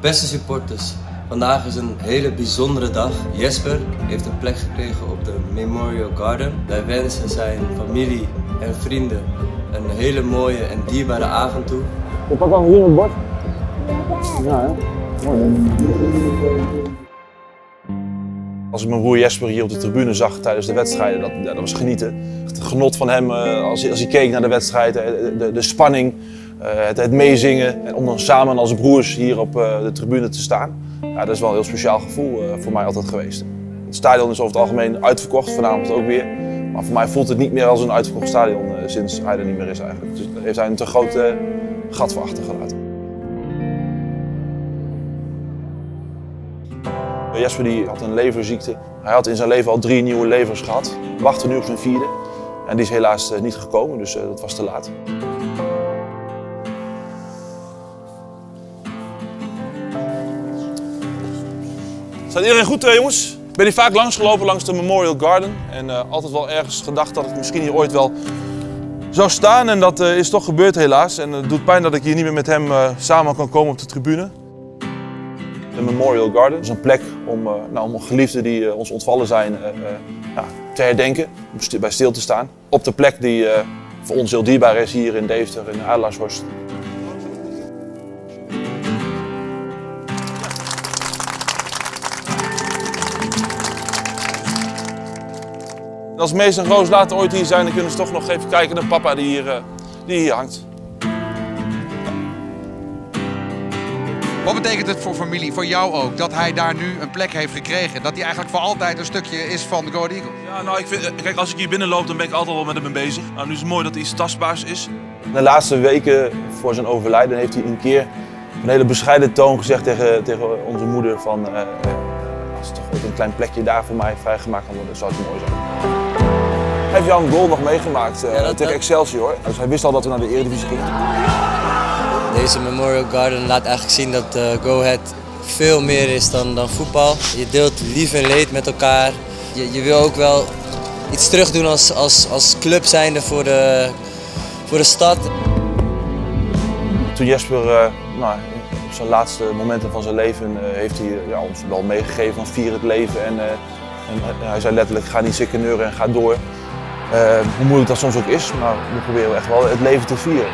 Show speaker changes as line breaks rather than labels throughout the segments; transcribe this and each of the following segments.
Beste supporters, vandaag is een hele bijzondere dag. Jesper heeft een plek gekregen op de Memorial Garden. Wij wensen zijn familie en vrienden een hele mooie en dierbare avond toe.
Je pakt dan hier het bord? Ja, hè? Mooi.
Als ik mijn broer Jesper hier op de tribune zag tijdens de wedstrijden, dat, dat was genieten. Het genot van hem eh, als, hij, als hij keek naar de wedstrijd, eh, de, de spanning, het, het meezingen. En om dan samen als broers hier op eh, de tribune te staan. Ja, dat is wel een heel speciaal gevoel eh, voor mij altijd geweest. Het stadion is over het algemeen uitverkocht, vanavond ook weer. Maar voor mij voelt het niet meer als een uitverkocht stadion eh, sinds hij er niet meer is eigenlijk. Dus daar heeft hij een te groot eh, gat voor achtergelaten. Jesper die had een leverziekte. Hij had in zijn leven al drie nieuwe levers gehad. Wachtte nu op zijn vierde. En die is helaas eh, niet gekomen, dus eh, dat was te laat. Staat iedereen goed, eh, jongens? Ik ben hier vaak langsgelopen langs de Memorial Garden. En eh, altijd wel ergens gedacht dat ik misschien hier ooit wel zou staan. En dat eh, is toch gebeurd helaas. En het doet pijn dat ik hier niet meer met hem samen kan komen op de tribune. De Memorial Garden is een plek om, nou, om geliefden die ons ontvallen zijn ja, te herdenken, om bij stil te staan. Op de plek die voor ons heel dierbaar is hier in Deventer, in Adelaarshorst. Als Mees en Roos later ooit hier zijn, dan kunnen ze toch nog even kijken naar papa die hier, eh, die hier hangt.
Wat betekent het voor familie, voor jou ook, dat hij daar nu een plek heeft gekregen? Dat hij eigenlijk voor altijd een stukje is van de Go Ahead Eagles?
Ja, nou, ik vind, eh, kijk, als ik hier binnenloop, dan ben ik altijd wel met hem bezig. Nou, nu is het mooi dat er iets tastbaars is.
De laatste weken voor zijn overlijden heeft hij een keer op een hele bescheiden toon gezegd tegen, tegen onze moeder van... eh, als er toch ooit een klein plekje daar voor mij vrijgemaakt kan worden, zou het mooi zijn. Heeft jou een goal nog meegemaakt
Ja, dat-
tegen Excelsior. Dus hij wist al dat we naar de Eredivisie gingen.
Deze Memorial Garden laat eigenlijk zien dat eh, Go Ahead veel meer is dan, dan voetbal. Je deelt lief en leed met elkaar. Je, je wil ook wel iets terugdoen als, als, als club zijnde voor de, voor de stad.
Toen Jesper eh, nou, op zijn laatste momenten van zijn leven heeft hij ja, ons wel meegegeven van vier het leven. En, en hij zei letterlijk, ga niet zikken neuren en ga door. Eh, hoe moeilijk dat soms ook is, maar we proberen echt wel het leven te vieren.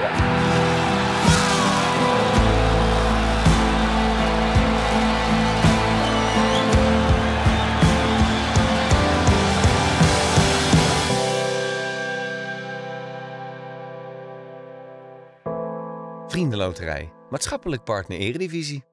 Vriendenloterij. Maatschappelijk partner Eredivisie.